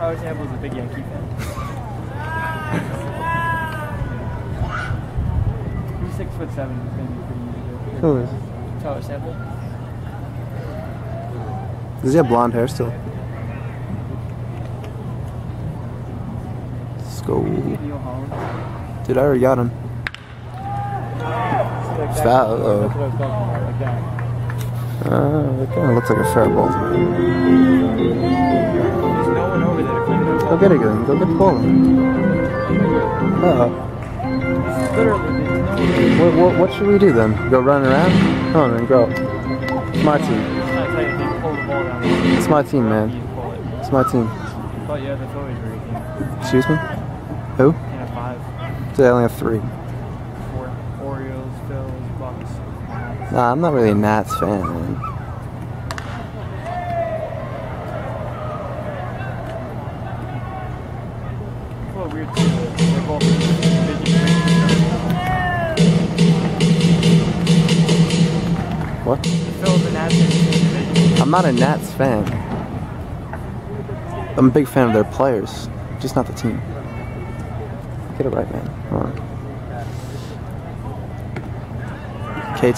Tyler Sample's a big Yankee fan. He's six foot seven. He's gonna be pretty easy. Who is? Tyler Sample. Does he have blonde hair still? Let's go. Dude, I already got him. Like that. uh, That's what I was talking about. Like that. Uh, it kind of looks like a fair ball. Go get it, then. Go get the ball. Uh, one. what, what, what should we do then? Go run around? Come on, man, go. It's my team. It's my team, man. It's my team. Excuse me? Who? Yeah, I only have three. Nah, I'm not really a Nats fan, man. It's a little weird too. that They're both division What? The Phils and Nats are in the same division. I'm not a Nats fan. I'm a big fan of their players, just not the team. Get it right, man. Come on. K